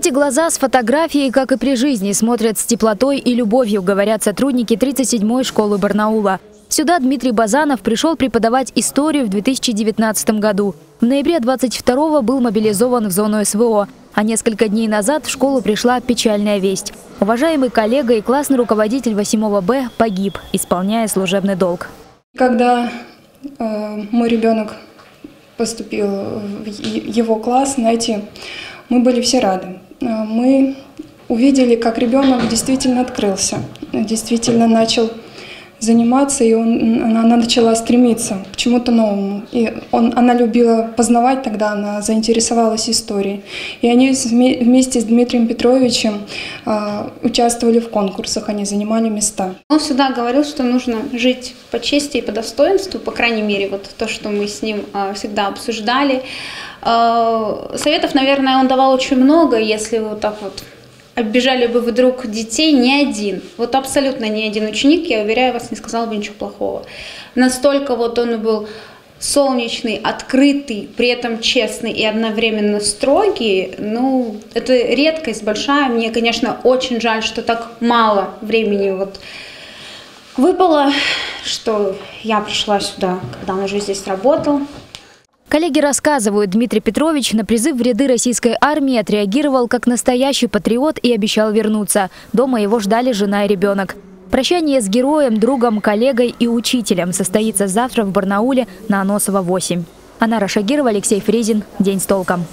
Эти глаза с фотографией, как и при жизни, смотрят с теплотой и любовью, говорят сотрудники 37-й школы Барнаула. Сюда Дмитрий Базанов пришел преподавать историю в 2019 году. В ноябре 22-го был мобилизован в зону СВО. А несколько дней назад в школу пришла печальная весть. Уважаемый коллега и классный руководитель 8 Б погиб, исполняя служебный долг. Когда э, мой ребенок поступил в его класс, знаете, мы были все рады. Э, мы увидели, как ребенок действительно открылся, действительно начал заниматься, и он, она начала стремиться к чему-то новому. И он, она любила познавать тогда, она заинтересовалась историей. И они вместе с Дмитрием Петровичем э, участвовали в конкурсах, они занимали места. Он всегда говорил, что нужно жить по чести и по достоинству, по крайней мере, вот то, что мы с ним э, всегда обсуждали. Э, советов, наверное, он давал очень много, если вот так вот оббежали бы вдруг детей ни один, вот абсолютно ни один ученик, я уверяю вас, не сказал бы ничего плохого. Настолько вот он был солнечный, открытый, при этом честный и одновременно строгий, ну, это редкость большая. Мне, конечно, очень жаль, что так мало времени вот выпало, что я пришла сюда, когда он уже здесь работал. Коллеги рассказывают, Дмитрий Петрович на призыв в ряды российской армии отреагировал как настоящий патриот и обещал вернуться. Дома его ждали жена и ребенок. Прощание с героем, другом, коллегой и учителем состоится завтра в Барнауле на Аносово 8. Анара Шагирова, Алексей Фрезин. День с толком.